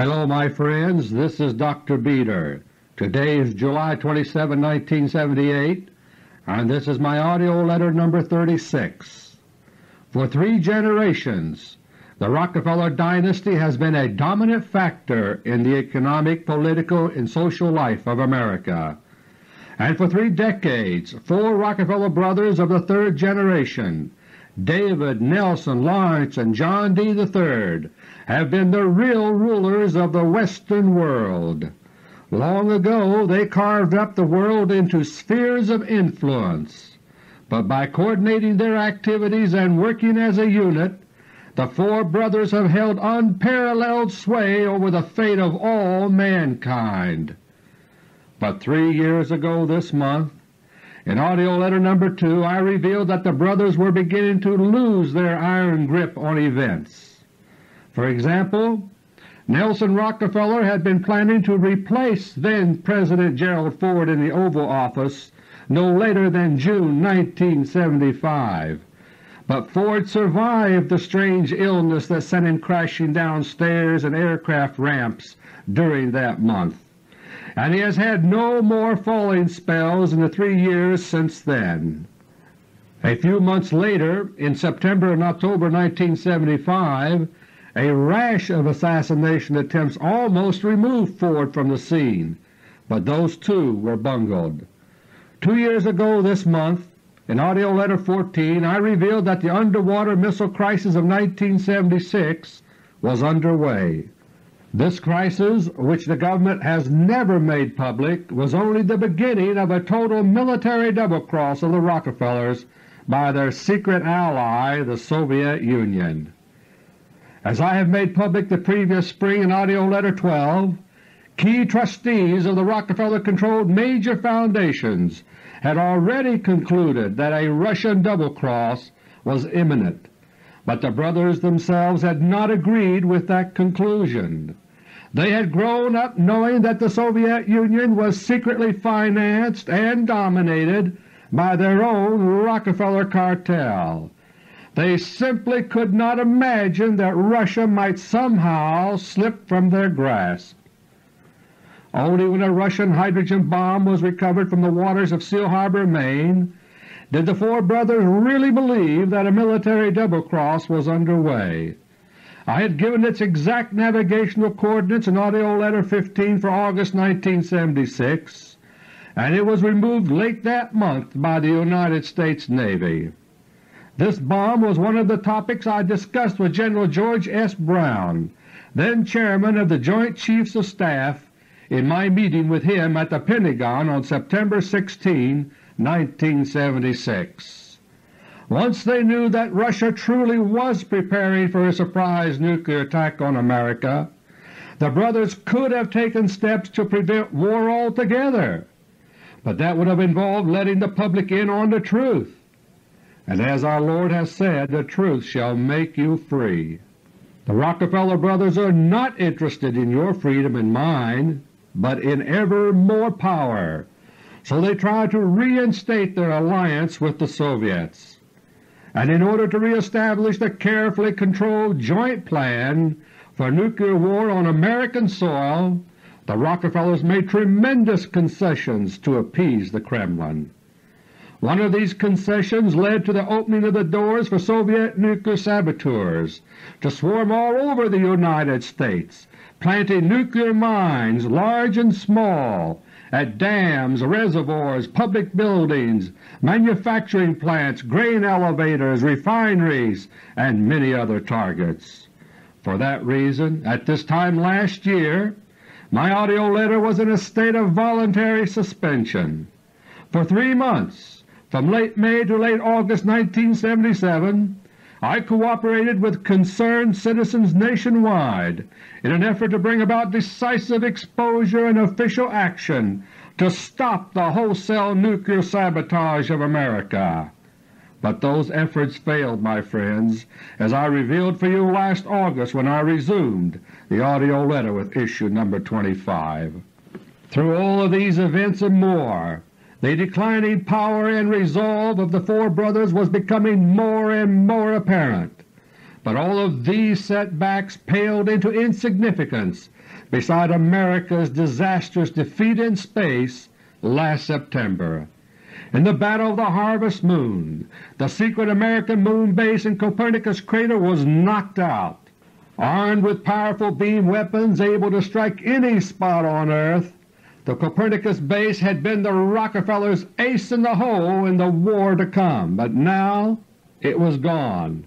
Hello my friends, this is Dr. Beter. Today is July 27, 1978, and this is my AUDIO LETTER No. 36. For three generations the Rockefeller dynasty has been a dominant factor in the economic, political, and social life of America, and for three decades four Rockefeller brothers of the third generation, David, Nelson, Laurance, and John D. III, have been the real rulers of the Western world. Long ago they carved up the world into spheres of influence, but by coordinating their activities and working as a unit the four brothers have held unparalleled sway over the fate of all mankind. But three years ago this month, in AUDIO LETTER No. 2 I revealed that the brothers were beginning to lose their iron grip on events. For example, Nelson Rockefeller had been planning to replace then-President Gerald Ford in the Oval Office no later than June 1975 but Ford survived the strange illness that sent him crashing down stairs and aircraft ramps during that month, and he has had no more falling spells in the three years since then. A few months later, in September and October 1975, a rash of assassination attempts almost removed Ford from the scene, but those too were bungled. Two years ago this month in AUDIO LETTER No. 14 I revealed that the underwater missile crisis of 1976 was under way. This crisis, which the Government has never made public, was only the beginning of a total military double-cross of the Rockefellers by their secret ally, the Soviet Union. As I have made public the previous spring in AUDIO LETTER No. 12, key trustees of the Rockefeller-controlled major foundations had already concluded that a Russian double-cross was imminent, but the brothers themselves had not agreed with that conclusion. They had grown up knowing that the Soviet Union was secretly financed and dominated by their own Rockefeller cartel. They simply could not imagine that Russia might somehow slip from their grasp. Only when a Russian hydrogen bomb was recovered from the waters of Seal Harbor, Maine, did the four brothers really believe that a military double-cross was underway. I had given its exact navigational coordinates in AUDIO LETTER No. 15 for August 1976, and it was removed late that month by the United States Navy. This bomb was one of the topics I discussed with General George S. Brown, then Chairman of the Joint Chiefs of Staff in my meeting with him at the Pentagon on September 16, 1976. Once they knew that Russia truly was preparing for a surprise nuclear attack on America, the brothers could have taken steps to prevent war altogether, but that would have involved letting the public in on the truth. And as our Lord has said, the truth shall make you free. The Rockefeller brothers are not interested in your freedom and mine but in ever more power, so they tried to reinstate their alliance with the Soviets. And in order to reestablish the carefully controlled joint plan for nuclear war on American soil, the Rockefellers made tremendous concessions to appease the Kremlin. One of these concessions led to the opening of the doors for Soviet nuclear saboteurs to swarm all over the United States planting nuclear mines, large and small, at dams, reservoirs, public buildings, manufacturing plants, grain elevators, refineries, and many other targets. For that reason, at this time last year, my AUDIO letter was in a state of voluntary suspension. For three months, from late May to late August 1977, I cooperated with concerned citizens nationwide in an effort to bring about decisive exposure and official action to stop the wholesale nuclear sabotage of America. But those efforts failed, my friends, as I revealed for you last August when I resumed the AUDIO letter with issue No. 25. Through all of these events and more, the declining power and resolve of the four brothers was becoming more and more apparent But all of these setbacks paled into insignificance beside America's disastrous defeat in space last September. In the Battle of the Harvest Moon, the secret American moon base in Copernicus crater was knocked out. Armed with powerful beam weapons able to strike any spot on Earth, the Copernicus base had been the Rockefellers' ace in the hole in the war to come, but now it was gone.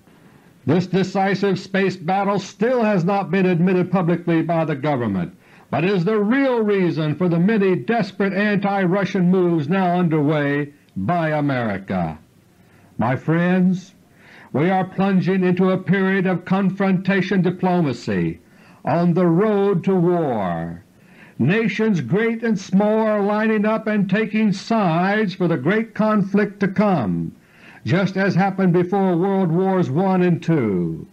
This decisive space battle still has not been admitted publicly by the government, but is the real reason for the many desperate anti-Russian moves now underway by America. My friends, we are plunging into a period of confrontation diplomacy on the road to war. Nations great and small are lining up and taking sides for the great conflict to come, just as happened before World Wars I and II.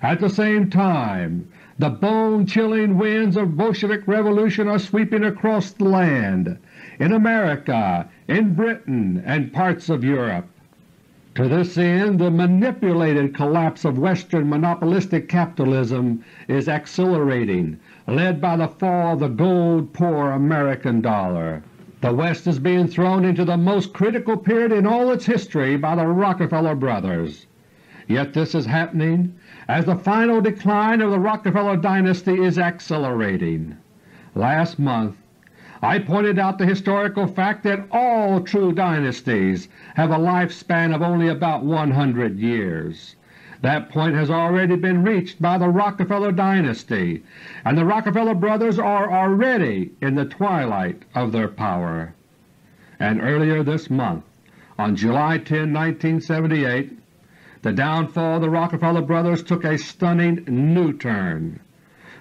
At the same time, the bone-chilling winds of Bolshevik revolution are sweeping across the land, in America, in Britain, and parts of Europe. To this end the manipulated collapse of Western monopolistic capitalism is accelerating, led by the fall of the gold-poor American dollar. The West is being thrown into the most critical period in all its history by the Rockefeller brothers. Yet this is happening as the final decline of the Rockefeller dynasty is accelerating. Last month I pointed out the historical fact that all true dynasties have a lifespan of only about 100 years. That point has already been reached by the Rockefeller dynasty, and the Rockefeller brothers are already in the twilight of their power. And earlier this month, on July 10, 1978, the downfall of the Rockefeller brothers took a stunning new turn.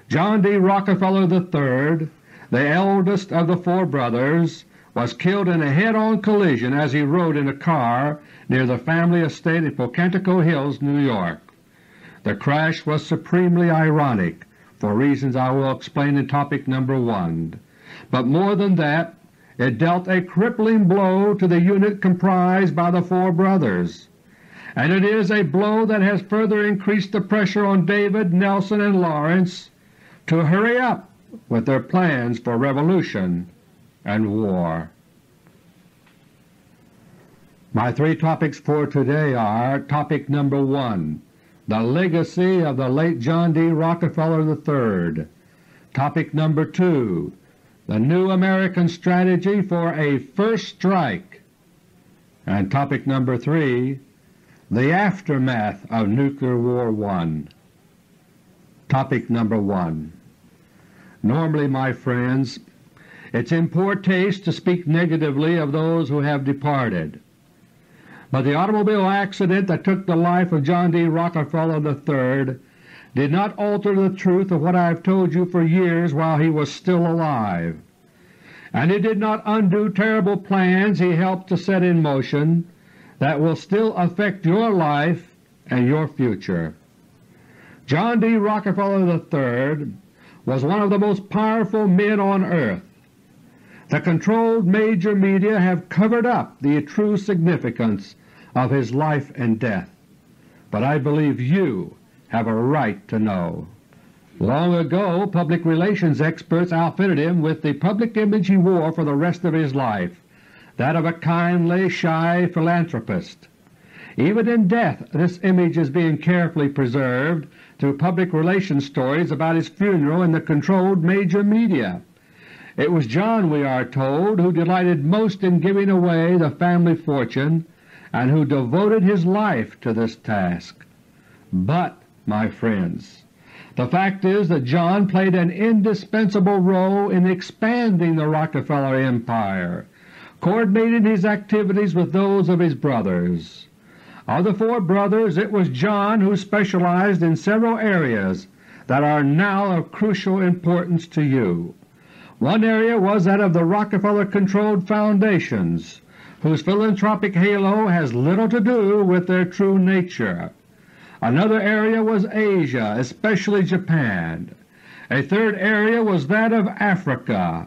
John D. Rockefeller III the eldest of the four brothers, was killed in a head-on collision as he rode in a car near the family estate at Pocantico Hills, New York. The crash was supremely ironic for reasons I will explain in topic number 1, but more than that it dealt a crippling blow to the unit comprised by the four brothers, and it is a blow that has further increased the pressure on David, Nelson, and Laurance to hurry up with their plans for revolution and war. My three topics for today are Topic number 1, The Legacy of the late John D. Rockefeller III. Topic number 2, The New American Strategy for a First Strike. And topic number 3, The Aftermath of Nuclear War I. Topic number 1 Normally, my friends, it's in poor taste to speak negatively of those who have departed. But the automobile accident that took the life of John D. Rockefeller III did not alter the truth of what I have told you for years while he was still alive, and it did not undo terrible plans he helped to set in motion that will still affect your life and your future. John D. Rockefeller III was one of the most powerful men on earth. The controlled major media have covered up the true significance of his life and death, but I believe you have a right to know. Long ago public relations experts outfitted him with the public image he wore for the rest of his life, that of a kindly, shy philanthropist. Even in death this image is being carefully preserved through public relations stories about his funeral in the controlled major media. It was John, we are told, who delighted most in giving away the family fortune and who devoted his life to this task. But, my friends, the fact is that John played an indispensable role in expanding the Rockefeller empire, coordinating his activities with those of his brothers. Of the four brothers it was John who specialized in several areas that are now of crucial importance to you. One area was that of the Rockefeller-controlled foundations, whose philanthropic halo has little to do with their true nature. Another area was Asia, especially Japan. A third area was that of Africa,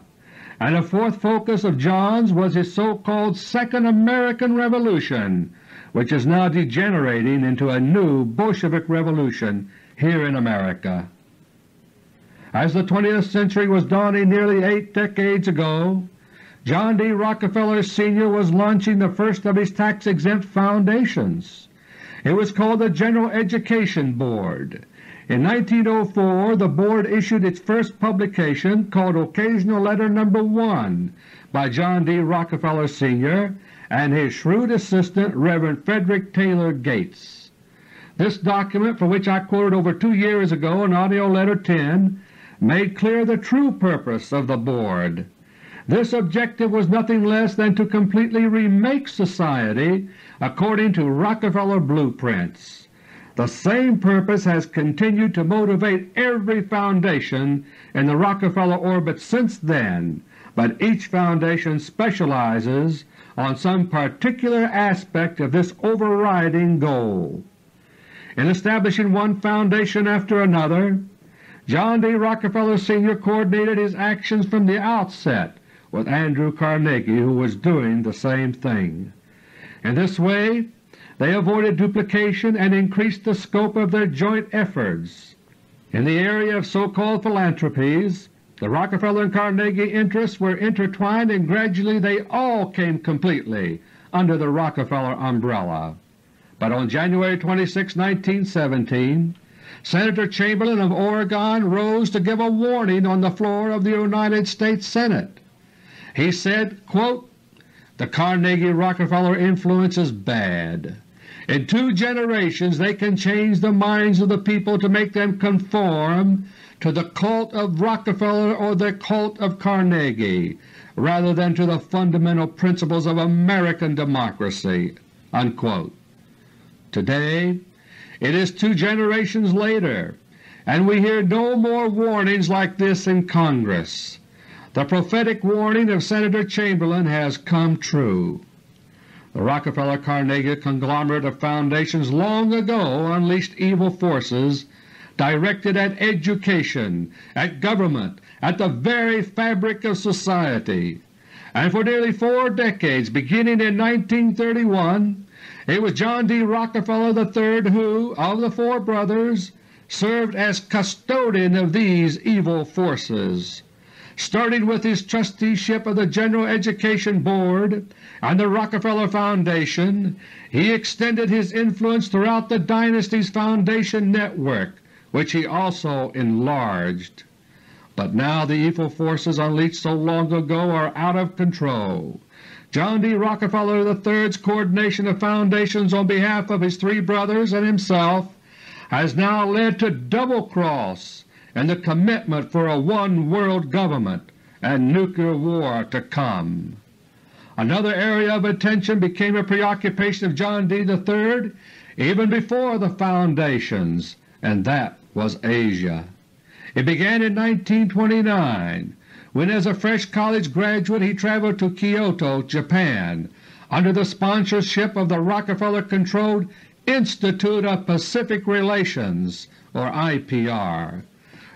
and a fourth focus of John's was his so-called Second American Revolution which is now degenerating into a new Bolshevik revolution here in America. As the 20th century was dawning nearly eight decades ago, John D. Rockefeller Sr. was launching the first of his tax-exempt foundations. It was called the General Education Board. In 1904 the Board issued its first publication called Occasional Letter No. 1 by John D. Rockefeller Sr. and his shrewd assistant Rev. Frederick Taylor Gates. This document, for which I quoted over two years ago in AUDIO LETTER No. 10, made clear the true purpose of the Board. This objective was nothing less than to completely remake society according to Rockefeller blueprints. The same purpose has continued to motivate every foundation in the Rockefeller orbit since then, but each foundation specializes on some particular aspect of this overriding goal. In establishing one foundation after another, John D. Rockefeller Sr. coordinated his actions from the outset with Andrew Carnegie who was doing the same thing. In this way they avoided duplication and increased the scope of their joint efforts. In the area of so-called philanthropies, the Rockefeller and Carnegie interests were intertwined and gradually they all came completely under the Rockefeller umbrella. But on January 26, 1917, Senator Chamberlain of Oregon rose to give a warning on the floor of the United States Senate. He said, quote, The Carnegie-Rockefeller influence is bad. In two generations they can change the minds of the people to make them conform to the cult of Rockefeller or the cult of Carnegie, rather than to the fundamental principles of American democracy." Unquote. Today it is two generations later, and we hear no more warnings like this in Congress. The prophetic warning of Senator Chamberlain has come true. The Rockefeller-Carnegie conglomerate of foundations long ago unleashed evil forces directed at education, at government, at the very fabric of society, and for nearly four decades, beginning in 1931, it was John D. Rockefeller III who, of the four brothers, served as custodian of these evil forces. Starting with his trusteeship of the General Education Board and the Rockefeller Foundation, he extended his influence throughout the dynasty's foundation network, which he also enlarged. But now the evil forces unleashed so long ago are out of control. John D. Rockefeller III's coordination of foundations on behalf of his three brothers and himself has now led to double-cross and the commitment for a one-world government and nuclear war to come. Another area of attention became a preoccupation of John D. III even before the foundations, and that was Asia. It began in 1929 when as a fresh college graduate he traveled to Kyoto, Japan, under the sponsorship of the Rockefeller-controlled Institute of Pacific Relations or IPR.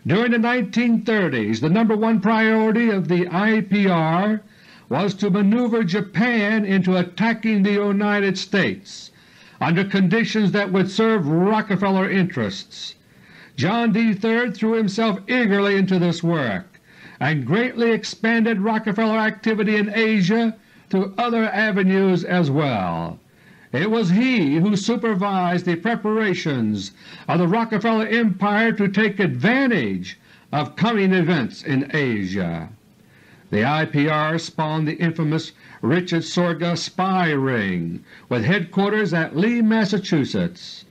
During the 1930s the number one priority of the IPR was to maneuver Japan into attacking the United States under conditions that would serve Rockefeller interests. John D. III threw himself eagerly into this work and greatly expanded Rockefeller activity in Asia through other avenues as well. It was he who supervised the preparations of the Rockefeller Empire to take advantage of coming events in Asia. The IPR spawned the infamous Richard Sorge spy ring with headquarters at Lee, Massachusetts.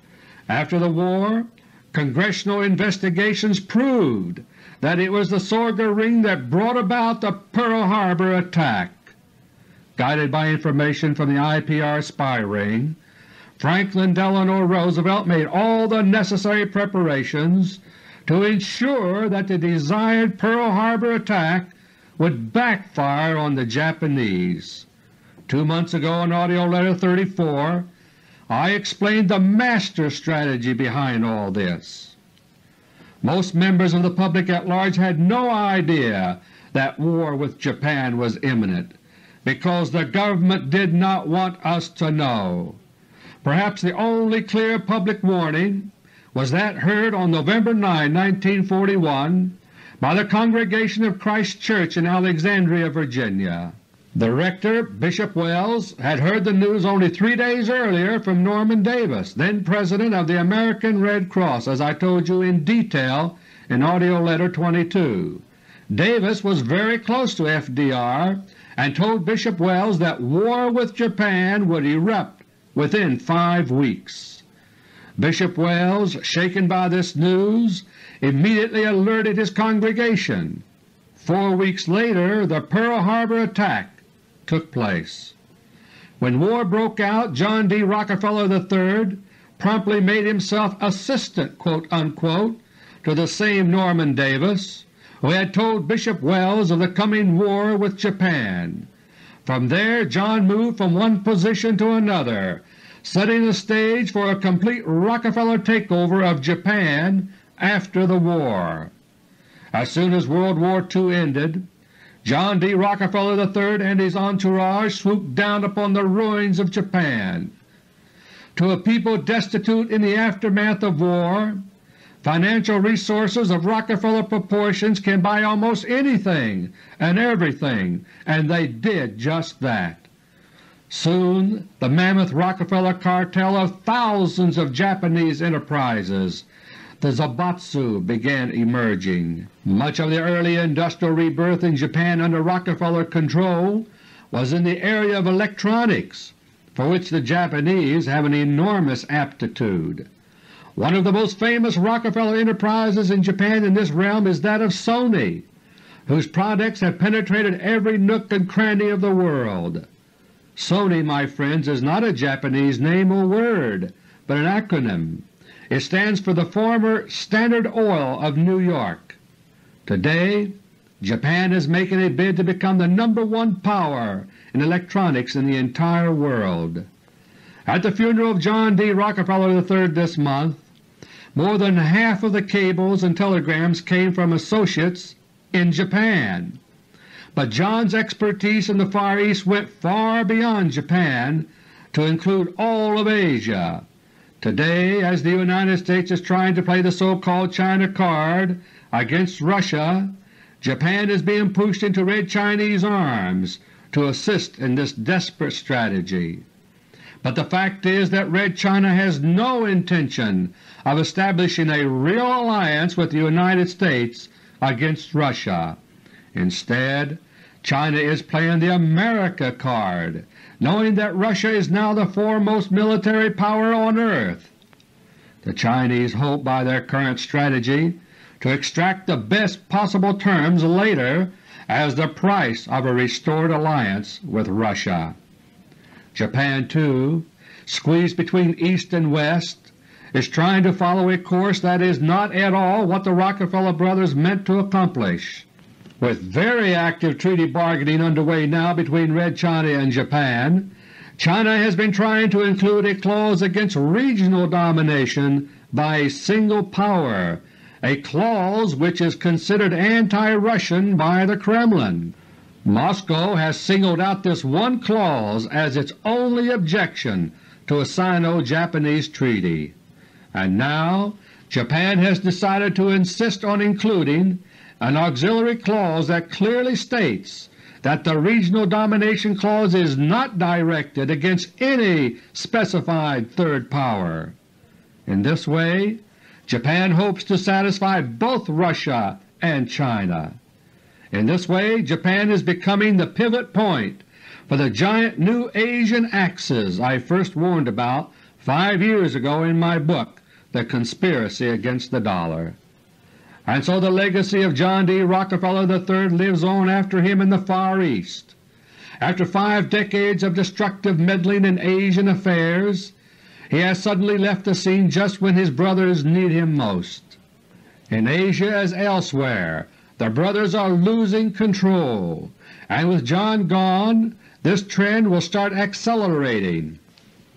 After the war, Congressional investigations proved that it was the Sorge ring that brought about the Pearl Harbor attack. Guided by information from the IPR spy ring, Franklin Delano Roosevelt made all the necessary preparations to ensure that the desired Pearl Harbor attack would backfire on the Japanese. Two months ago in AUDIO LETTER No. 34 I explained the master strategy behind all this. Most members of the public at large had no idea that war with Japan was imminent, because the government did not want us to know. Perhaps the only clear public warning was that heard on November 9, 1941 by the Congregation of Christ Church in Alexandria, Virginia. The rector, Bishop Wells, had heard the news only three days earlier from Norman Davis, then President of the American Red Cross, as I told you in detail in AUDIO LETTER No. 22. Davis was very close to FDR and told Bishop Wells that war with Japan would erupt within five weeks. Bishop Wells, shaken by this news, immediately alerted his congregation. Four weeks later the Pearl Harbor attack took place. When war broke out, John D. Rockefeller III promptly made himself assistant quote-unquote to the same Norman Davis who had told Bishop Wells of the coming war with Japan. From there John moved from one position to another, setting the stage for a complete Rockefeller takeover of Japan after the war. As soon as World War II ended, John D. Rockefeller III and his entourage swooped down upon the ruins of Japan. To a people destitute in the aftermath of war, Financial resources of Rockefeller proportions can buy almost anything and everything, and they did just that. Soon the mammoth Rockefeller cartel of thousands of Japanese enterprises, the Zaibatsu, began emerging. Much of the early industrial rebirth in Japan under Rockefeller control was in the area of electronics, for which the Japanese have an enormous aptitude. One of the most famous Rockefeller enterprises in Japan in this realm is that of Sony, whose products have penetrated every nook and cranny of the world. Sony, my friends, is not a Japanese name or word, but an acronym. It stands for the former Standard Oil of New York. Today Japan is making a bid to become the number one power in electronics in the entire world. At the funeral of John D. Rockefeller III this month, more than half of the cables and telegrams came from associates in Japan. But John's expertise in the Far East went far beyond Japan to include all of Asia. Today, as the United States is trying to play the so-called China card against Russia, Japan is being pushed into Red Chinese arms to assist in this desperate strategy. But the fact is that Red China has no intention of establishing a real alliance with the United States against Russia. Instead, China is playing the America card, knowing that Russia is now the foremost military power on earth. The Chinese hope by their current strategy to extract the best possible terms later as the price of a restored alliance with Russia. Japan, too, squeezed between East and West, is trying to follow a course that is not at all what the Rockefeller brothers meant to accomplish. With very active treaty bargaining underway now between Red China and Japan, China has been trying to include a clause against regional domination by a single power, a clause which is considered anti-Russian by the Kremlin. Moscow has singled out this one clause as its only objection to a Sino-Japanese treaty, and now Japan has decided to insist on including an auxiliary clause that clearly states that the Regional Domination Clause is not directed against any specified third power. In this way Japan hopes to satisfy both Russia and China. In this way Japan is becoming the pivot point for the giant new Asian axis I first warned about five years ago in my book The Conspiracy Against the Dollar. And so the legacy of John D. Rockefeller III lives on after him in the Far East. After five decades of destructive meddling in Asian affairs, he has suddenly left the scene just when his brothers need him most. In Asia as elsewhere the brothers are losing control, and with John gone this trend will start accelerating.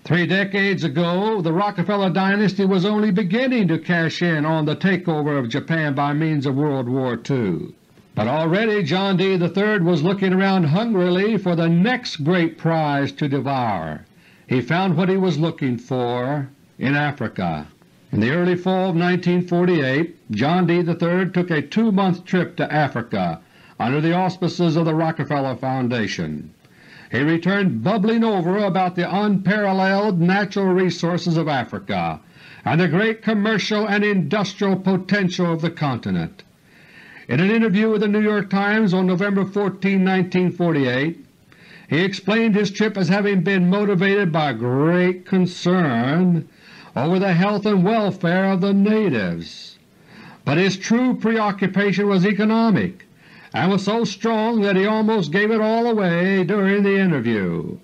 Three decades ago the Rockefeller dynasty was only beginning to cash in on the takeover of Japan by means of World War II. But already John D. III was looking around hungrily for the next great prize to devour. he found what he was looking for in Africa. In the early fall of 1948 John D. III took a two-month trip to Africa under the auspices of the Rockefeller Foundation. He returned bubbling over about the unparalleled natural resources of Africa and the great commercial and industrial potential of the continent. In an interview with the New York Times on November 14, 1948, he explained his trip as having been motivated by great concern over the health and welfare of the natives. But his true preoccupation was economic and was so strong that he almost gave it all away during the interview.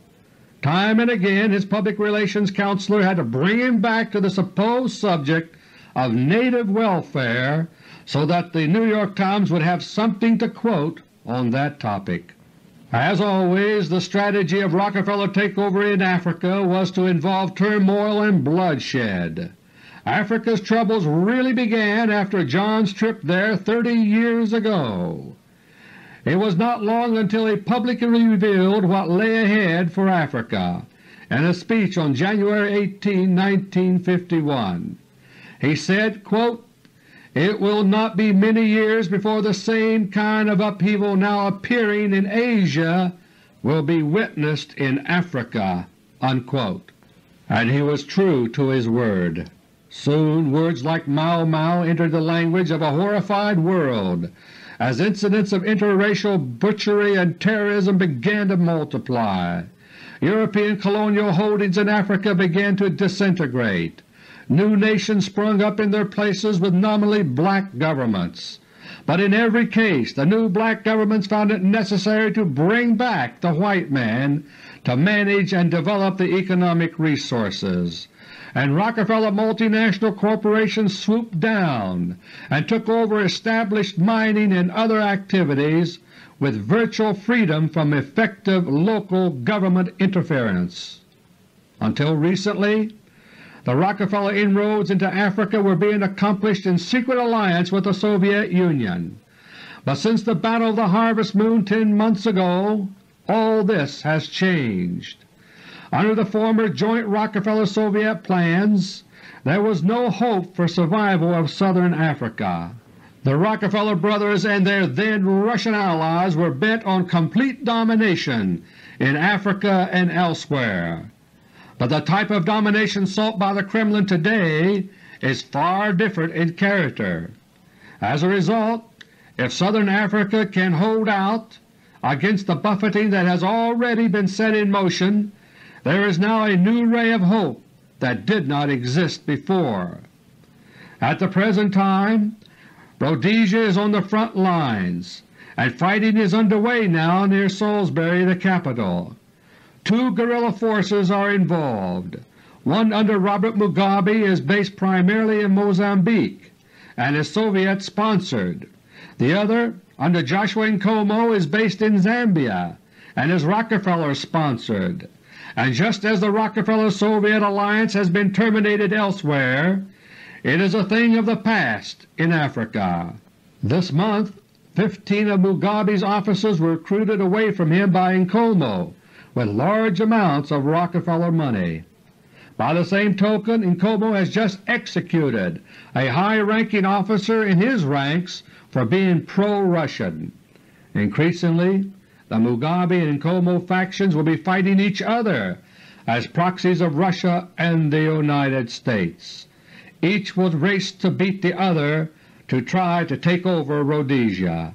Time and again his public relations counselor had to bring him back to the supposed subject of native welfare so that the New York Times would have something to quote on that topic. As always, the strategy of Rockefeller takeover in Africa was to involve turmoil and bloodshed. Africa's troubles really began after John's trip there 30 years ago. It was not long until he publicly revealed what lay ahead for Africa in a speech on January 18, 1951. He said, quote, it will not be many years before the same kind of upheaval now appearing in Asia will be witnessed in Africa." Unquote. And he was true to his word. Soon words like Mau Mau entered the language of a horrified world as incidents of interracial butchery and terrorism began to multiply. European colonial holdings in Africa began to disintegrate. New nations sprung up in their places with nominally black governments. But in every case the new black governments found it necessary to bring back the white man to manage and develop the economic resources, and Rockefeller multinational corporations swooped down and took over established mining and other activities with virtual freedom from effective local government interference. Until recently the Rockefeller inroads into Africa were being accomplished in secret alliance with the Soviet Union. But since the Battle of the Harvest Moon ten months ago, all this has changed. Under the former joint Rockefeller-Soviet plans there was no hope for survival of southern Africa. The Rockefeller brothers and their then Russian allies were bent on complete domination in Africa and elsewhere. But the type of domination sought by the Kremlin today is far different in character. As a result, if Southern Africa can hold out against the buffeting that has already been set in motion, there is now a new ray of hope that did not exist before. At the present time Rhodesia is on the front lines, and fighting is underway now near Salisbury, the capital. Two guerrilla forces are involved. One under Robert Mugabe is based primarily in Mozambique and is Soviet-sponsored. The other, under Joshua Nkomo, is based in Zambia and is Rockefeller-sponsored. And just as the Rockefeller-Soviet alliance has been terminated elsewhere, it is a thing of the past in Africa. This month 15 of Mugabe's officers were recruited away from him by Nkomo with large amounts of Rockefeller money. By the same token, Nkomo has just executed a high-ranking officer in his ranks for being pro-Russian. Increasingly, the Mugabe and Nkomo factions will be fighting each other as proxies of Russia and the United States. Each will race to beat the other to try to take over Rhodesia.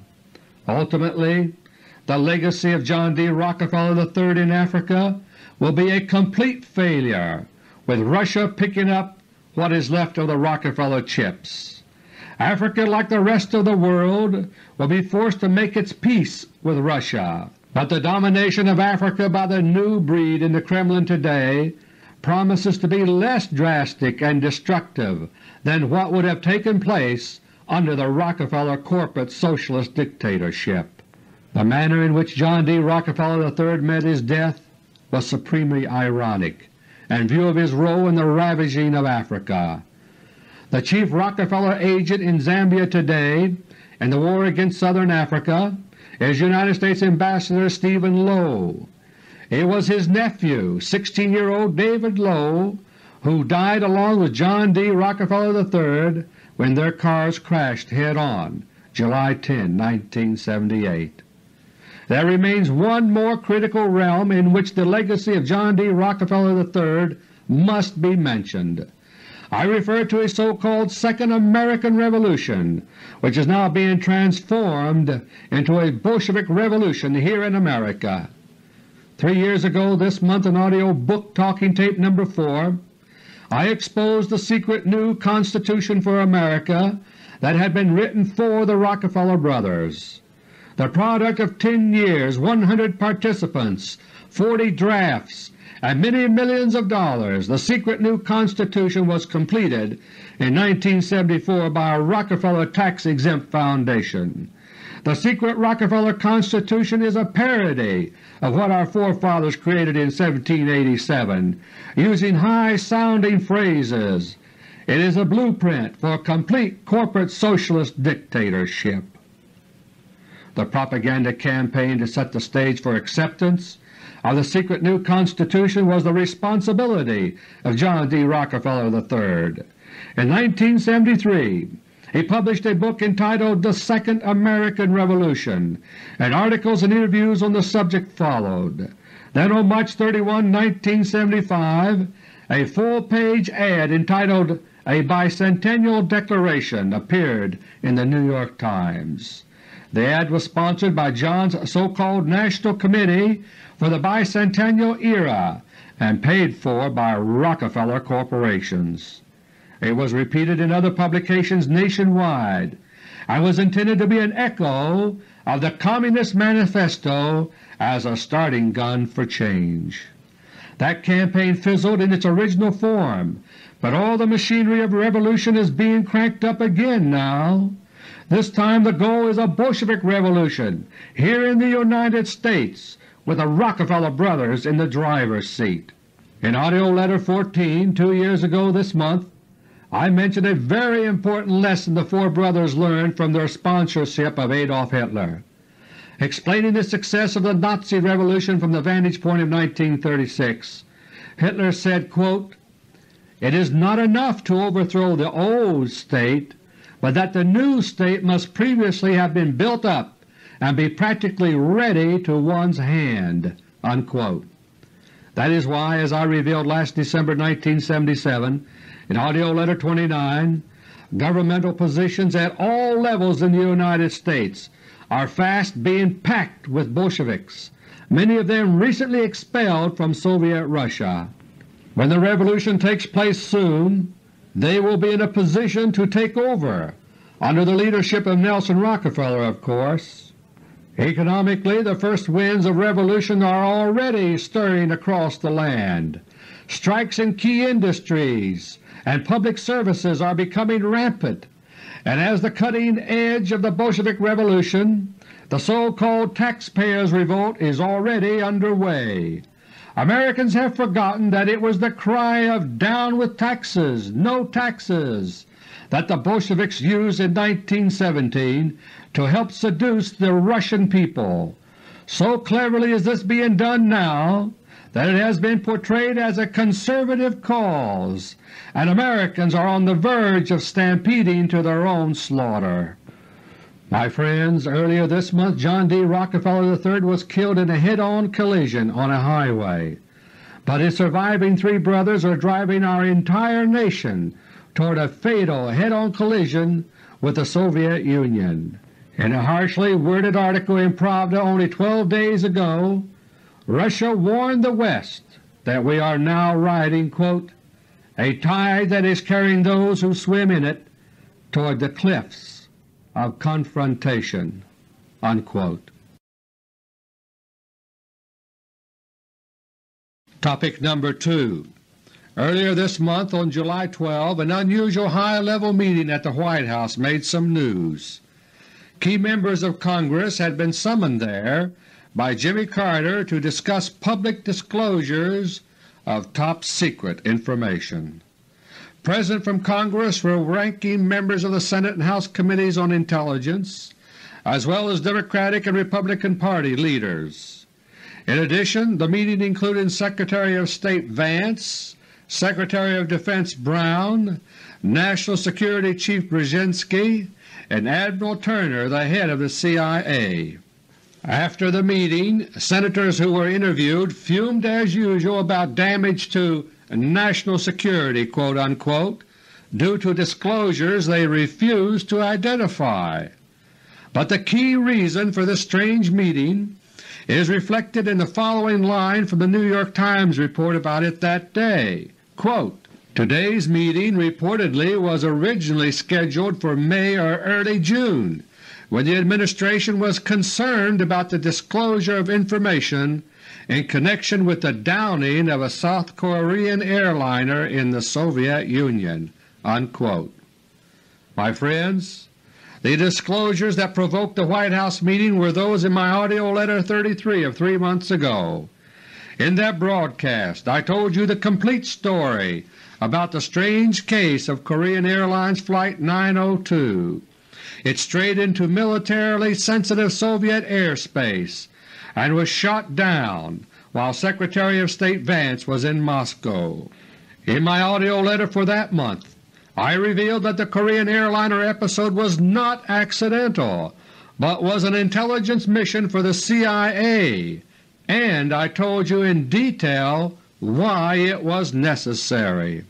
Ultimately, the legacy of John D. Rockefeller III in Africa will be a complete failure, with Russia picking up what is left of the Rockefeller chips. Africa, like the rest of the world, will be forced to make its peace with Russia. But the domination of Africa by the new breed in the Kremlin today promises to be less drastic and destructive than what would have taken place under the Rockefeller corporate socialist dictatorship. The manner in which John D. Rockefeller III met his death was supremely ironic in view of his role in the ravaging of Africa. The chief Rockefeller agent in Zambia today in the war against Southern Africa is United States Ambassador Stephen Low. It was his nephew, 16-year-old David Lowe, who died along with John D. Rockefeller III when their cars crashed head-on July 10, 1978. There remains one more critical realm in which the legacy of John D. Rockefeller III must be mentioned. I refer to a so-called Second American Revolution, which is now being transformed into a Bolshevik revolution here in America. Three years ago this month in AUDIO Book Talking Tape No. 4 I exposed the secret new Constitution for America that had been written for the Rockefeller brothers. The product of 10 years, 100 participants, 40 drafts, and many millions of dollars, the secret new Constitution was completed in 1974 by a Rockefeller tax-exempt foundation. The secret Rockefeller Constitution is a parody of what our forefathers created in 1787, using high-sounding phrases. It is a blueprint for complete corporate socialist dictatorship. The propaganda campaign to set the stage for acceptance of the secret new Constitution was the responsibility of John D. Rockefeller III. In 1973 he published a book entitled The Second American Revolution, and articles and interviews on the subject followed. Then on March 31, 1975, a full-page ad entitled A Bicentennial Declaration appeared in the New York Times. The ad was sponsored by John's so-called National Committee for the Bicentennial Era and paid for by Rockefeller corporations. It was repeated in other publications nationwide and was intended to be an echo of the Communist Manifesto as a starting gun for change. That campaign fizzled in its original form, but all the machinery of revolution is being cranked up again now. This time the goal is a Bolshevik revolution here in the United States with the Rockefeller brothers in the driver's seat. In AUDIO LETTER 14 two years ago this month I mentioned a very important lesson the four brothers learned from their sponsorship of Adolf Hitler. Explaining the success of the Nazi revolution from the vantage point of 1936, Hitler said, quote, It is not enough to overthrow the old state, but that the new state must previously have been built up and be practically ready to one's hand." Unquote. That is why, as I revealed last December 1977, in AUDIO LETTER No. 29, governmental positions at all levels in the United States are fast being packed with Bolsheviks, many of them recently expelled from Soviet Russia. When the revolution takes place soon, they will be in a position to take over, under the leadership of Nelson Rockefeller of course. Economically the first winds of revolution are already stirring across the land. Strikes in key industries, and public services are becoming rampant, and as the cutting edge of the Bolshevik Revolution, the so-called taxpayers' revolt is already under way. Americans have forgotten that it was the cry of down with taxes, no taxes, that the Bolsheviks used in 1917 to help seduce the Russian people. So cleverly is this being done now that it has been portrayed as a conservative cause, and Americans are on the verge of stampeding to their own slaughter. My friends, earlier this month John D. Rockefeller III was killed in a head-on collision on a highway, but his surviving three brothers are driving our entire nation toward a fatal head-on collision with the Soviet Union. In a harshly worded article in Pravda only 12 days ago, Russia warned the West that we are now riding quote, a tide that is carrying those who swim in it toward the cliffs of confrontation." Unquote. Topic number 2 Earlier this month on July 12 an unusual high-level meeting at the White House made some news. Key members of Congress had been summoned there by Jimmy Carter to discuss public disclosures of top-secret information. Present from Congress were ranking members of the Senate and House Committees on Intelligence, as well as Democratic and Republican Party leaders. In addition, the meeting included Secretary of State Vance, Secretary of Defense Brown, National Security Chief Brzezinski, and Admiral Turner, the head of the CIA. After the meeting, Senators who were interviewed fumed as usual about damage to national security quote-unquote due to disclosures they refused to identify. But the key reason for this strange meeting is reflected in the following line from the New York Times report about it that day. Quote, Today's meeting reportedly was originally scheduled for May or early June, when the Administration was concerned about the disclosure of information in connection with the downing of a South Korean airliner in the Soviet Union." Unquote. My friends, the disclosures that provoked the White House meeting were those in my AUDIO LETTER No. 33 of three months ago. In that broadcast I told you the complete story about the strange case of Korean Airlines Flight 902. It strayed into militarily sensitive Soviet airspace and was shot down while Secretary of State Vance was in Moscow. In my AUDIO letter for that month I revealed that the Korean airliner episode was not accidental, but was an intelligence mission for the CIA, and I told you in detail why it was necessary.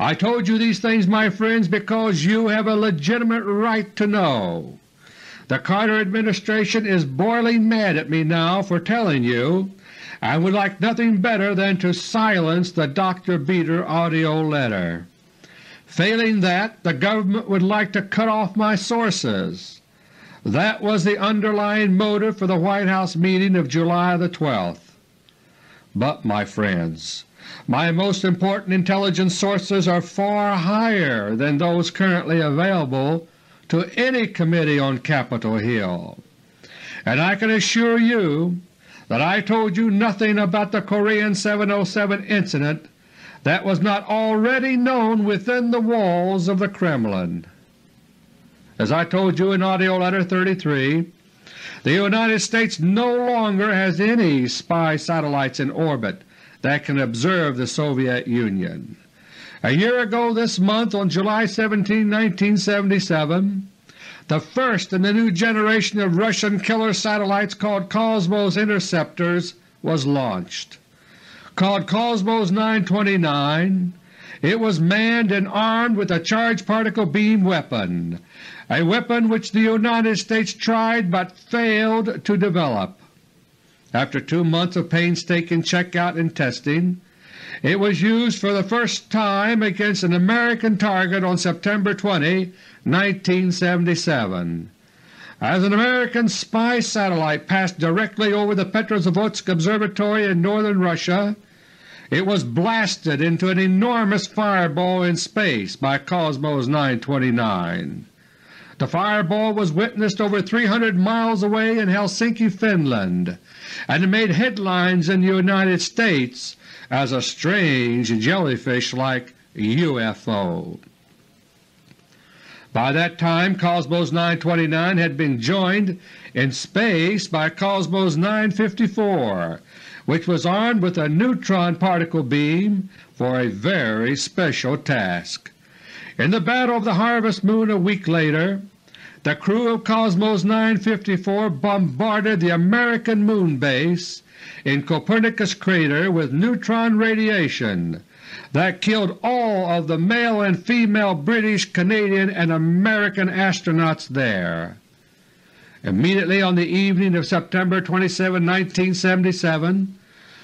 I told you these things, my friends, because you have a legitimate right to know. The Carter administration is boiling mad at me now for telling you, and would like nothing better than to silence the Dr. Beter AUDIO letter. Failing that, the Government would like to cut off my sources. That was the underlying motive for the White House meeting of July the 12th. But, my friends, my most important intelligence sources are far higher than those currently available to any committee on Capitol Hill, and I can assure you that I told you nothing about the Korean 707 incident that was not already known within the walls of the Kremlin. As I told you in AUDIO LETTER No. 33, the United States no longer has any spy satellites in orbit that can observe the Soviet Union. A year ago this month, on July 17, 1977, the first in the new generation of Russian killer satellites called Cosmos interceptors was launched. Called Cosmos 929, it was manned and armed with a charged particle beam weapon, a weapon which the United States tried but failed to develop. After two months of painstaking checkout and testing, it was used for the first time against an American target on September 20, 1977. As an American spy satellite passed directly over the Petrozavodsk Observatory in northern Russia, it was blasted into an enormous fireball in space by Cosmos 929. The fireball was witnessed over 300 miles away in Helsinki, Finland, and it made headlines in the United States as a strange jellyfish-like UFO. By that time Cosmos 929 had been joined in space by Cosmos 954, which was armed with a neutron particle beam for a very special task. In the Battle of the Harvest Moon a week later, the crew of Cosmos 954 bombarded the American moon base in Copernicus crater with neutron radiation that killed all of the male and female British, Canadian, and American astronauts there. Immediately on the evening of September 27, 1977,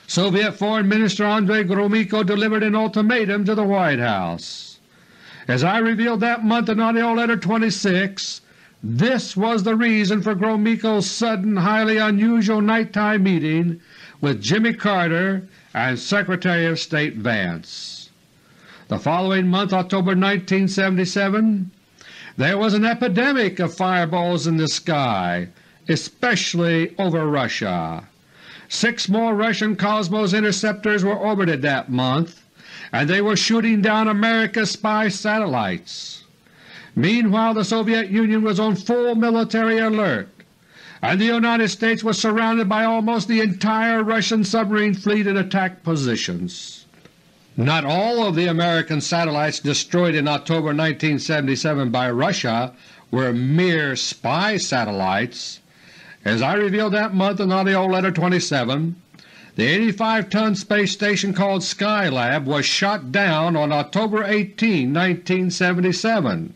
Soviet Foreign Minister Andrei Gromyko delivered an ultimatum to the White House. As I revealed that month in AUDIO LETTER No. 26, this was the reason for Gromyko's sudden, highly unusual nighttime meeting with Jimmy Carter and Secretary of State Vance. The following month, October 1977, there was an epidemic of fireballs in the sky, especially over Russia. Six more Russian Cosmos interceptors were orbited that month, and they were shooting down America's spy satellites. Meanwhile the Soviet Union was on full military alert, and the United States was surrounded by almost the entire Russian submarine fleet in attack positions. Not all of the American satellites destroyed in October 1977 by Russia were mere spy satellites. As I revealed that month in AUDIO LETTER No. 27, the 85-ton space station called Skylab was shot down on October 18, 1977.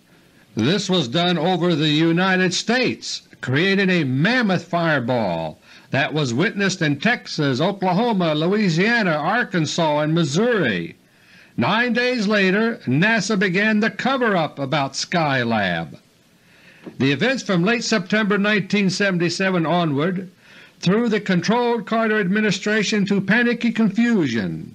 This was done over the United States, creating a mammoth fireball that was witnessed in Texas, Oklahoma, Louisiana, Arkansas, and Missouri. Nine days later NASA began the cover-up about Skylab. The events from late September 1977 onward threw the controlled Carter administration to panicky confusion.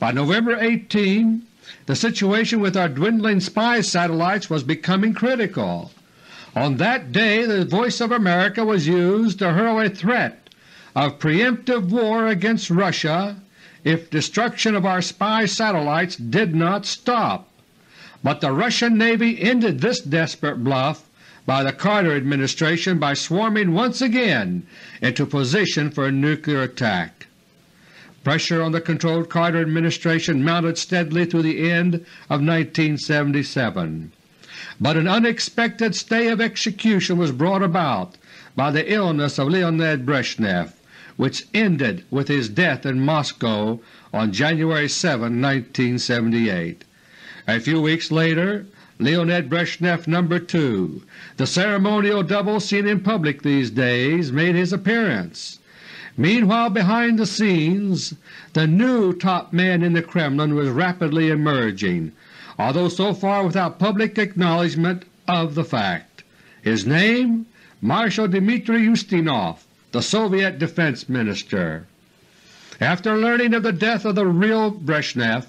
By November 18 the situation with our dwindling spy satellites was becoming critical. On that day the Voice of America was used to hurl a threat of preemptive war against Russia if destruction of our spy satellites did not stop. But the Russian Navy ended this desperate bluff by the Carter administration by swarming once again into position for a nuclear attack. Pressure on the controlled Carter administration mounted steadily through the end of 1977, but an unexpected stay of execution was brought about by the illness of Leonid Brezhnev, which ended with his death in Moscow on January 7, 1978. A few weeks later Leonid Brezhnev No. 2, the ceremonial double seen in public these days, made his appearance. Meanwhile behind the scenes the new top man in the Kremlin was rapidly emerging, although so far without public acknowledgment of the fact. His name? Marshal Dmitry Ustinov, the Soviet Defense Minister. After learning of the death of the real Brezhnev,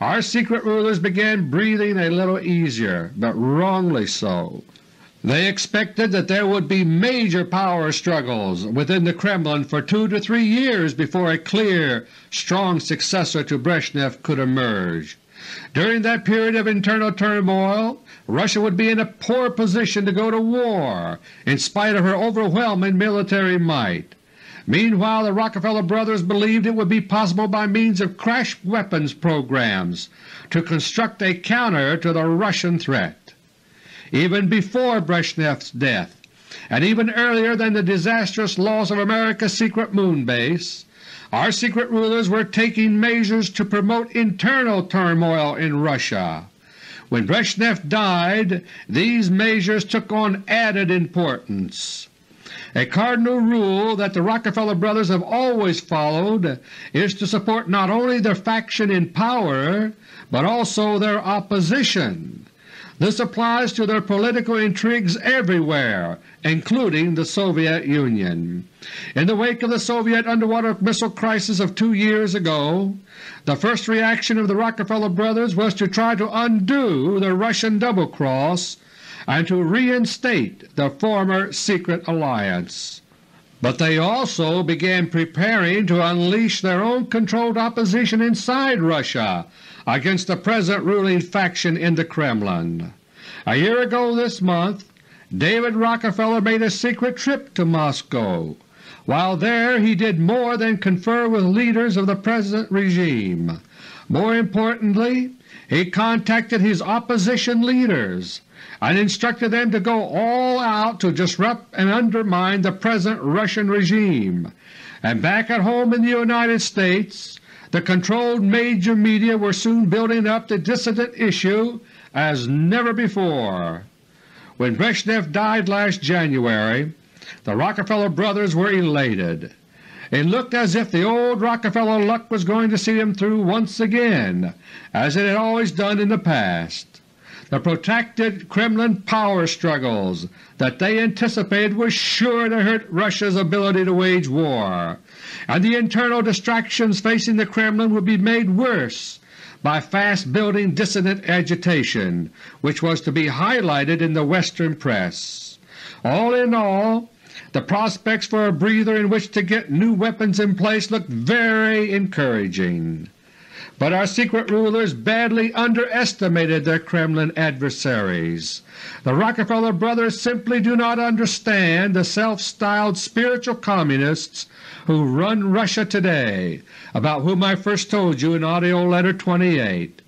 our secret rulers began breathing a little easier, but wrongly so. They expected that there would be major power struggles within the Kremlin for two to three years before a clear, strong successor to Brezhnev could emerge. During that period of internal turmoil Russia would be in a poor position to go to war in spite of her overwhelming military might. Meanwhile the Rockefeller brothers believed it would be possible by means of crash weapons programs to construct a counter to the Russian threat even before Brezhnev's death, and even earlier than the disastrous loss of America's secret moon base, our secret rulers were taking measures to promote internal turmoil in Russia. When Brezhnev died, these measures took on added importance. A cardinal rule that the Rockefeller brothers have always followed is to support not only their faction in power, but also their opposition. This applies to their political intrigues everywhere, including the Soviet Union. In the wake of the Soviet underwater missile crisis of two years ago, the first reaction of the Rockefeller brothers was to try to undo the Russian double-cross and to reinstate the former secret alliance. But they also began preparing to unleash their own controlled opposition inside Russia against the present ruling faction in the Kremlin. A year ago this month David Rockefeller made a secret trip to Moscow. While there he did more than confer with leaders of the present regime. More importantly, he contacted his opposition leaders and instructed them to go all out to disrupt and undermine the present Russian regime. And back at home in the United States the controlled major media were soon building up the dissident issue as never before. When Brezhnev died last January, the Rockefeller brothers were elated. It looked as if the old Rockefeller luck was going to see him through once again, as it had always done in the past. The protracted Kremlin power struggles that they anticipated were sure to hurt Russia's ability to wage war, and the internal distractions facing the Kremlin would be made worse by fast-building dissident agitation, which was to be highlighted in the Western press. All in all, the prospects for a breather in which to get new weapons in place looked very encouraging. But our secret rulers badly underestimated their Kremlin adversaries. The Rockefeller brothers simply do not understand the self-styled spiritual communists who run Russia today, about whom I first told you in AUDIO LETTER No. 28.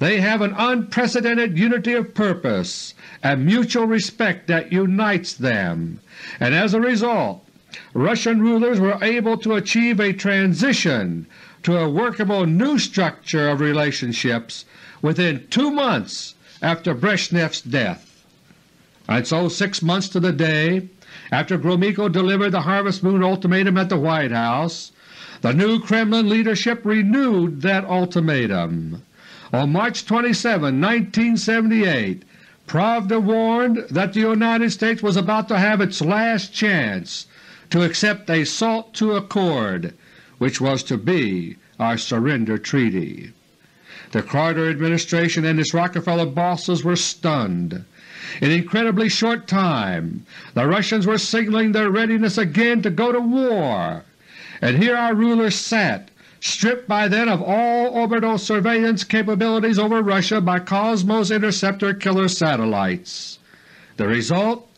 They have an unprecedented unity of purpose and mutual respect that unites them, and as a result Russian rulers were able to achieve a transition to a workable new structure of relationships within two months after Brezhnev's death. And so six months to the day after Gromyko delivered the Harvest Moon ultimatum at the White House, the new Kremlin leadership renewed that ultimatum. On March 27, 1978, Pravda warned that the United States was about to have its last chance to accept a SALT II accord, which was to be our surrender treaty. The Carter administration and its Rockefeller bosses were stunned. In incredibly short time the Russians were signaling their readiness again to go to war, and here our rulers sat stripped by then of all orbital surveillance capabilities over Russia by Cosmos interceptor killer satellites. The result,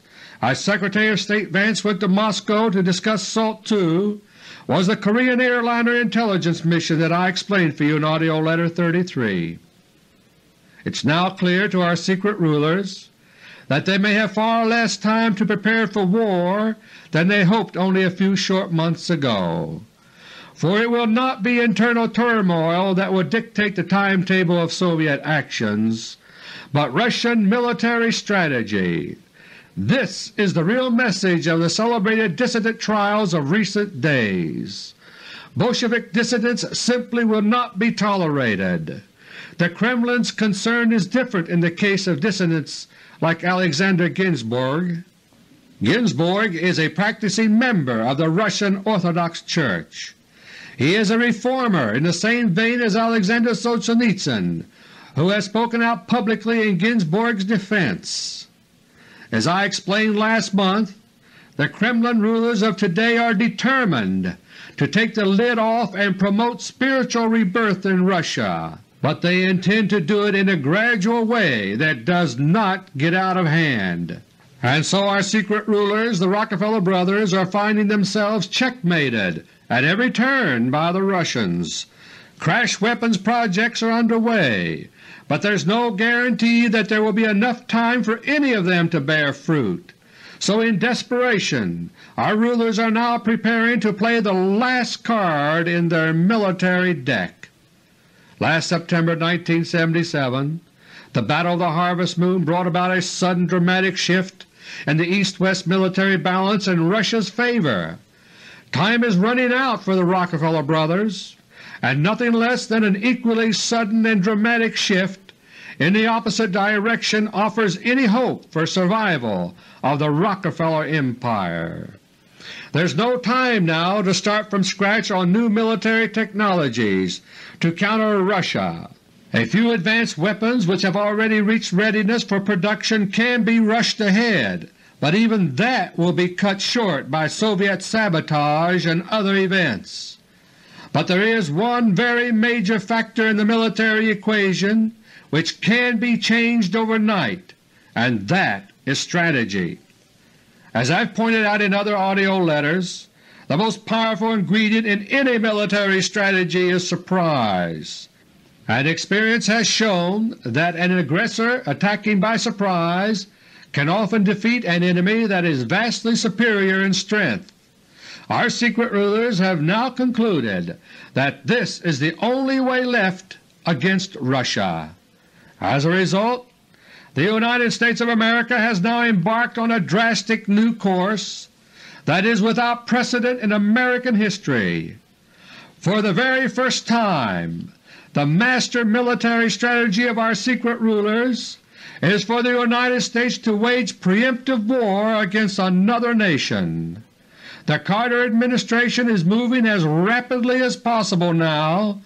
as Secretary of State Vance went to Moscow to discuss SALT II, was the Korean airliner intelligence mission that I explained for you in AUDIO LETTER No. 33. It is now clear to our secret rulers that they may have far less time to prepare for war than they hoped only a few short months ago for it will not be internal turmoil that will dictate the timetable of Soviet actions, but Russian military strategy. This is the real message of the celebrated dissident trials of recent days. Bolshevik dissidents simply will not be tolerated. The Kremlin's concern is different in the case of dissidents like Alexander Ginzburg. Ginzburg is a practicing member of the Russian Orthodox Church. He is a reformer in the same vein as Alexander Solzhenitsyn, who has spoken out publicly in Ginzburg's defense. As I explained last month, the Kremlin rulers of today are determined to take the lid off and promote spiritual rebirth in Russia, but they intend to do it in a gradual way that does not get out of hand. And so our secret rulers, the Rockefeller brothers, are finding themselves checkmated at every turn by the Russians. Crash weapons projects are under way, but there's no guarantee that there will be enough time for any of them to bear fruit. So in desperation our rulers are now preparing to play the last card in their military deck. Last September 1977 the Battle of the Harvest Moon brought about a sudden dramatic shift in the East-West military balance in Russia's favor. Time is running out for the Rockefeller brothers, and nothing less than an equally sudden and dramatic shift in the opposite direction offers any hope for survival of the Rockefeller Empire. There's no time now to start from scratch on new military technologies to counter Russia. A few advanced weapons which have already reached readiness for production can be rushed ahead, but even that will be cut short by Soviet sabotage and other events. But there is one very major factor in the military equation which can be changed overnight, and that is strategy. As I've pointed out in other AUDIO letters, the most powerful ingredient in any military strategy is surprise, and experience has shown that an aggressor attacking by surprise can often defeat an enemy that is vastly superior in strength. Our secret rulers have now concluded that this is the only way left against Russia. As a result, the United States of America has now embarked on a drastic new course that is without precedent in American history. For the very first time the master military strategy of our secret rulers is for the United States to wage preemptive war against another nation. The Carter administration is moving as rapidly as possible now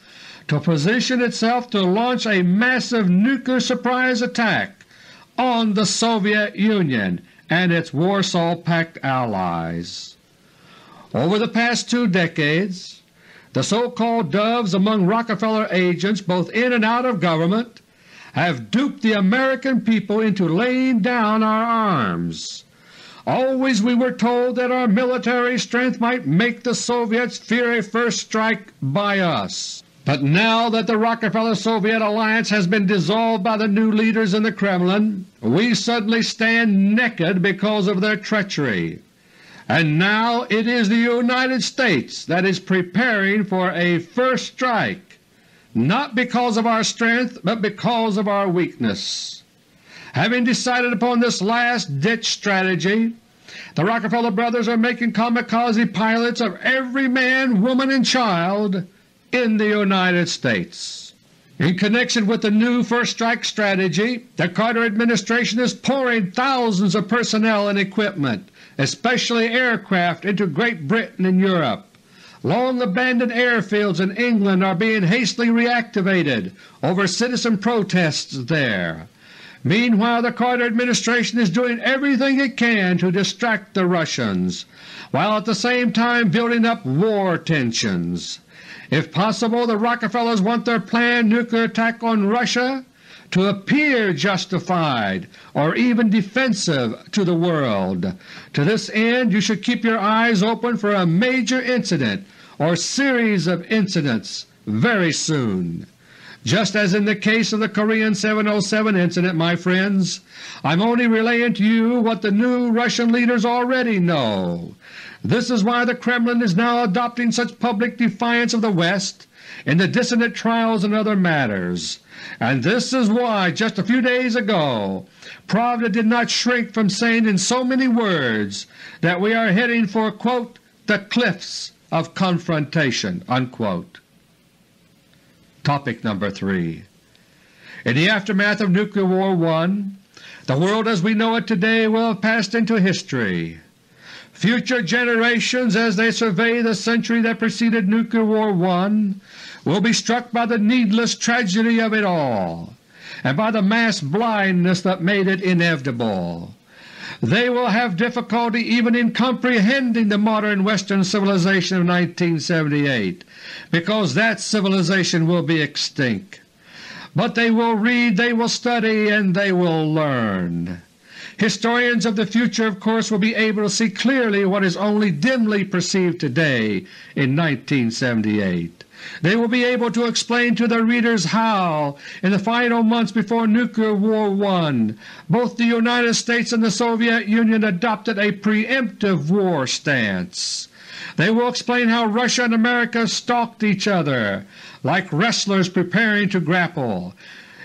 to position itself to launch a massive nuclear surprise attack on the Soviet Union and its Warsaw Pact allies. Over the past two decades the so-called doves among Rockefeller agents both in and out of government have duped the American people into laying down our arms. Always we were told that our military strength might make the Soviets fear a first strike by us. But now that the Rockefeller-Soviet alliance has been dissolved by the new leaders in the Kremlin, we suddenly stand naked because of their treachery. And now it is the United States that is preparing for a first strike, not because of our strength but because of our weakness. Having decided upon this last-ditch strategy, the Rockefeller brothers are making kamikaze pilots of every man, woman, and child in the United States. In connection with the new First Strike strategy, the Carter administration is pouring thousands of personnel and equipment, especially aircraft, into Great Britain and Europe. Long abandoned airfields in England are being hastily reactivated over citizen protests there. Meanwhile the Carter administration is doing everything it can to distract the Russians, while at the same time building up war tensions. If possible, the Rockefellers want their planned nuclear attack on Russia to appear justified or even defensive to the world. To this end you should keep your eyes open for a major incident or series of incidents very soon. Just as in the case of the Korean 707 incident, my friends, I'm only relaying to you what the new Russian leaders already know. This is why the Kremlin is now adopting such public defiance of the West in the dissident trials and other matters, and this is why just a few days ago Pravda did not shrink from saying in so many words that we are heading for quote, the cliffs of confrontation. Unquote. Topic number 3 In the aftermath of Nuclear War I, the world as we know it today will have passed into history. Future generations, as they survey the century that preceded Nuclear War I, will be struck by the needless tragedy of it all, and by the mass blindness that made it inevitable. They will have difficulty even in comprehending the modern Western civilization of 1978, because that civilization will be extinct. But they will read, they will study, and they will learn. Historians of the future of course will be able to see clearly what is only dimly perceived today in 1978. They will be able to explain to their readers how, in the final months before Nuclear War I, both the United States and the Soviet Union adopted a preemptive war stance. They will explain how Russia and America stalked each other like wrestlers preparing to grapple,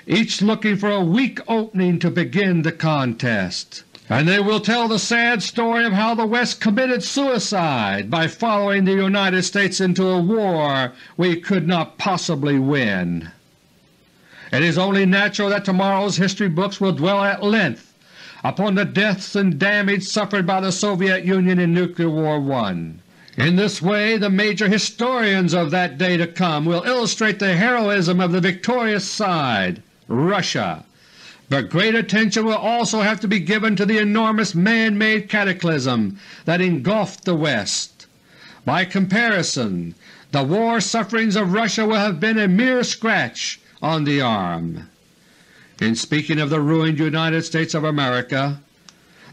each looking for a weak opening to begin the contest. And they will tell the sad story of how the West committed suicide by following the United States into a war we could not possibly win. It is only natural that tomorrow's history books will dwell at length upon the deaths and damage suffered by the Soviet Union in Nuclear War I. In this way the major historians of that day to come will illustrate the heroism of the victorious side Russia. But great attention will also have to be given to the enormous man-made cataclysm that engulfed the West. By comparison, the war sufferings of Russia will have been a mere scratch on the arm. In speaking of the ruined United States of America,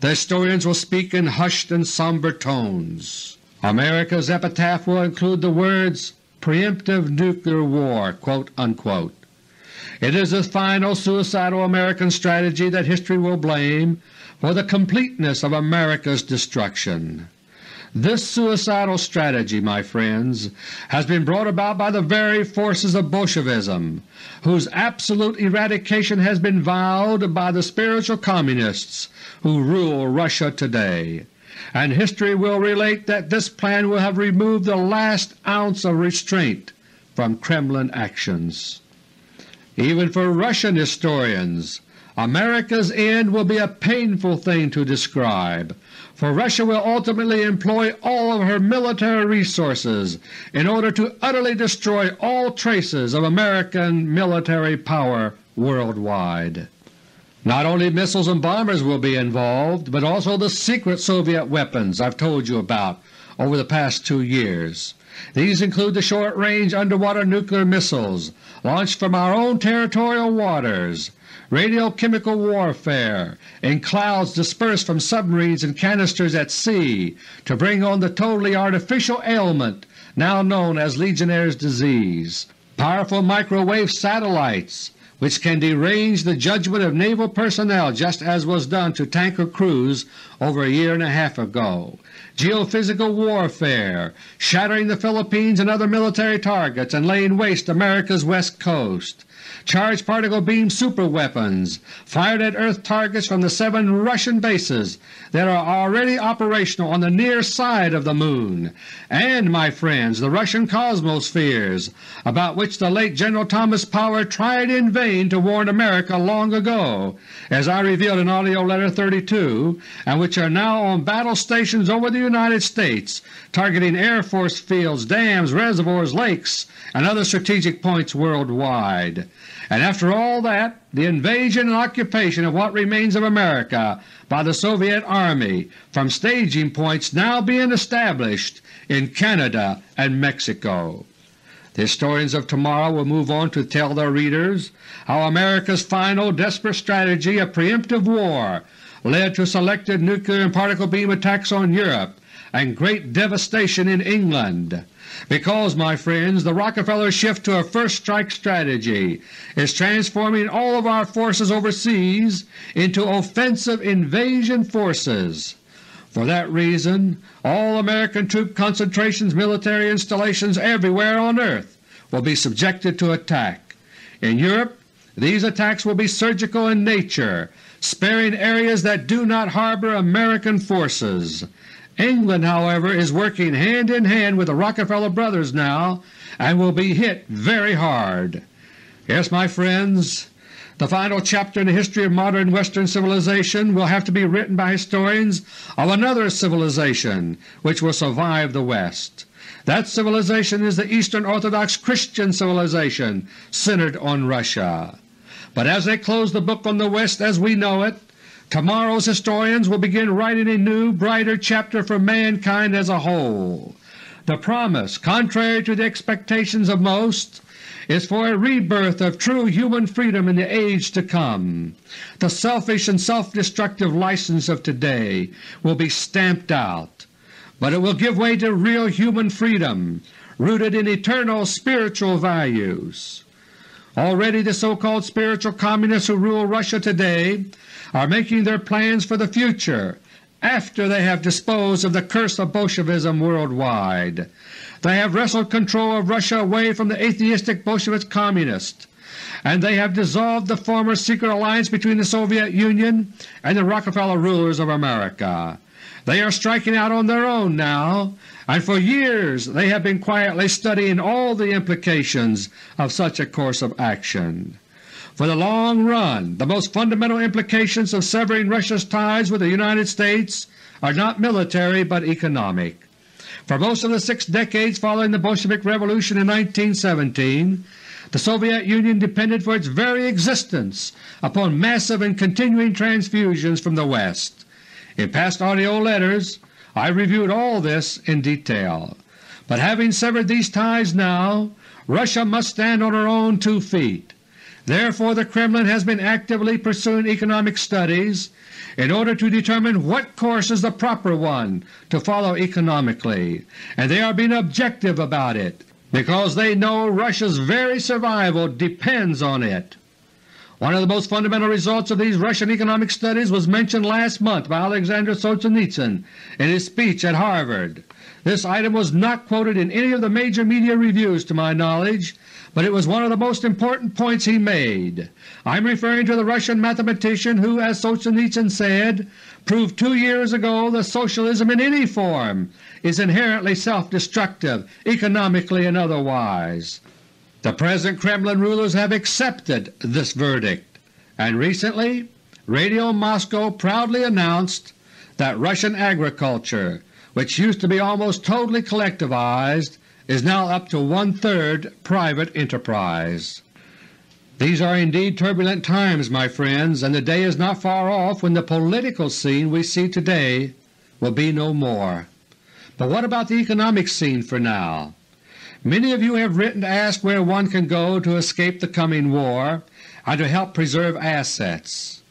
the historians will speak in hushed and somber tones. America's epitaph will include the words preemptive nuclear war. It is this final suicidal American strategy that history will blame for the completeness of America's destruction. This suicidal strategy, my friends, has been brought about by the very forces of Bolshevism, whose absolute eradication has been vowed by the spiritual Communists who rule Russia today, and history will relate that this plan will have removed the last ounce of restraint from Kremlin actions. Even for Russian historians, America's end will be a painful thing to describe, for Russia will ultimately employ all of her military resources in order to utterly destroy all traces of American military power worldwide. Not only missiles and bombers will be involved, but also the secret Soviet weapons I've told you about over the past two years. These include the short-range underwater nuclear missiles launched from our own territorial waters, radiochemical warfare in clouds dispersed from submarines and canisters at sea to bring on the totally artificial ailment now known as Legionnaire's disease, powerful microwave satellites which can derange the judgment of naval personnel just as was done to tanker crews over a year and a half ago, geophysical warfare, shattering the Philippines and other military targets and laying waste America's west coast, charged particle beam superweapons fired at Earth targets from the seven Russian bases that are already operational on the near side of the Moon, and, my friends, the Russian Cosmospheres, about which the late General Thomas Power tried in vain to warn America long ago, as I revealed in AUDIO LETTER No. 32, and which are now on battle stations over the United States targeting Air Force fields, dams, reservoirs, lakes, and other strategic points worldwide. And after all that, the invasion and occupation of what remains of America by the Soviet Army from staging points now being established in Canada and Mexico. The historians of tomorrow will move on to tell their readers how America's final desperate strategy of preemptive war led to selected nuclear and particle beam attacks on Europe and great devastation in England, because, my friends, the Rockefeller shift to a first strike strategy is transforming all of our forces overseas into offensive invasion forces. For that reason all American troop concentrations, military installations everywhere on earth will be subjected to attack. In Europe these attacks will be surgical in nature, sparing areas that do not harbor American forces. England, however, is working hand in hand with the Rockefeller brothers now and will be hit very hard. Yes, my friends, the final chapter in the history of modern Western civilization will have to be written by historians of another civilization which will survive the West. That civilization is the Eastern Orthodox Christian civilization centered on Russia. But as they close the book on the West as we know it, Tomorrow's historians will begin writing a new, brighter chapter for mankind as a whole. The promise, contrary to the expectations of most, is for a rebirth of true human freedom in the age to come. The selfish and self-destructive license of today will be stamped out, but it will give way to real human freedom rooted in eternal spiritual values. Already the so-called spiritual communists who rule Russia today are making their plans for the future after they have disposed of the curse of Bolshevism worldwide. They have wrestled control of Russia away from the atheistic Bolshevik Communists, and they have dissolved the former secret alliance between the Soviet Union and the Rockefeller rulers of America. They are striking out on their own now, and for years they have been quietly studying all the implications of such a course of action. For the long run, the most fundamental implications of severing Russia's ties with the United States are not military but economic. For most of the six decades following the Bolshevik Revolution in 1917, the Soviet Union depended for its very existence upon massive and continuing transfusions from the West. In past AUDIO letters I reviewed all this in detail. But having severed these ties now, Russia must stand on her own two feet. Therefore the Kremlin has been actively pursuing economic studies in order to determine what course is the proper one to follow economically, and they are being objective about it because they know Russia's very survival depends on it. One of the most fundamental results of these Russian economic studies was mentioned last month by Alexander Solzhenitsyn in his speech at Harvard. This item was not quoted in any of the major media reviews to my knowledge, but it was one of the most important points he made. I am referring to the Russian mathematician who, as Solzhenitsyn said, proved two years ago that Socialism in any form is inherently self-destructive, economically and otherwise. The present Kremlin rulers have accepted this verdict, and recently Radio Moscow proudly announced that Russian agriculture, which used to be almost totally collectivized, is now up to one-third private enterprise. These are indeed turbulent times, my friends, and the day is not far off when the political scene we see today will be no more. But what about the economic scene for now? Many of you have written to ask where one can go to escape the coming war and to help preserve assets.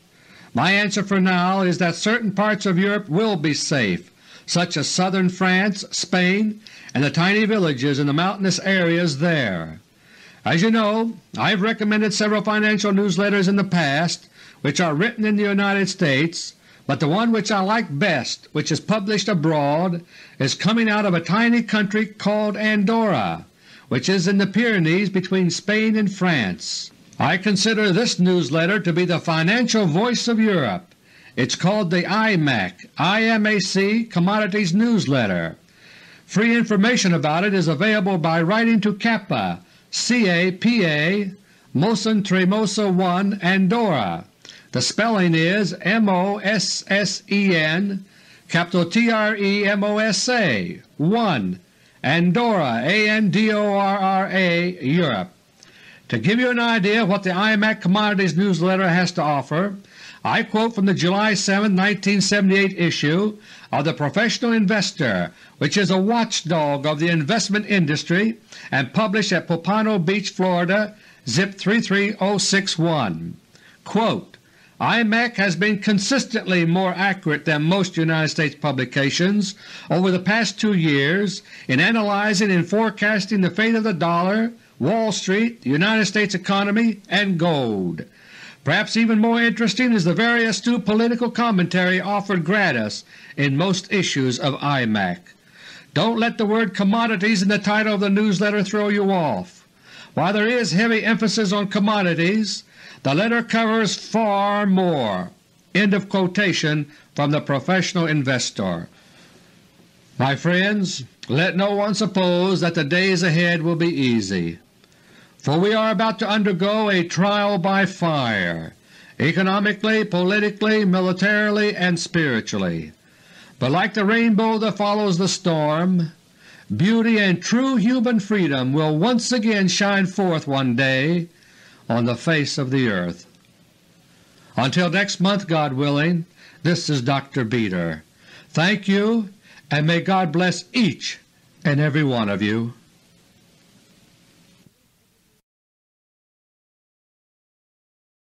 My answer for now is that certain parts of Europe will be safe, such as southern France, Spain, and the tiny villages in the mountainous areas there. As you know, I have recommended several financial newsletters in the past which are written in the United States, but the one which I like best, which is published abroad, is coming out of a tiny country called Andorra, which is in the Pyrenees between Spain and France. I consider this newsletter to be the financial voice of Europe. It's called the IMAC IMAC Commodities Newsletter. Free information about it is available by writing to CAPA, C-A-P-A, Mossen Tremosa 1, Andorra. The spelling is M-O-S-S-E-N, capital T-R-E-M-O-S-A, 1, Andorra, A-N-D-O-R-R-A, Europe. To give you an idea of what the IMAC Commodities newsletter has to offer, I quote from the July 7, 1978 issue of the Professional Investor, which is a watchdog of the investment industry and published at Pompano Beach, Florida, zip 33061. Quote, IMAC has been consistently more accurate than most United States publications over the past two years in analyzing and forecasting the fate of the dollar, Wall Street, the United States economy, and gold. Perhaps even more interesting is the very astute political commentary offered gratis in most issues of IMAC. Don't let the word commodities in the title of the newsletter throw you off. While there is heavy emphasis on commodities, the letter covers far more. End of quotation from the professional investor. My friends, let no one suppose that the days ahead will be easy, for we are about to undergo a trial by fire, economically, politically, militarily, and spiritually. But like the rainbow that follows the storm, beauty and true human freedom will once again shine forth one day on the face of the earth. Until next month, God willing, this is Dr. Beter. Thank you, and may God bless each and every one of you.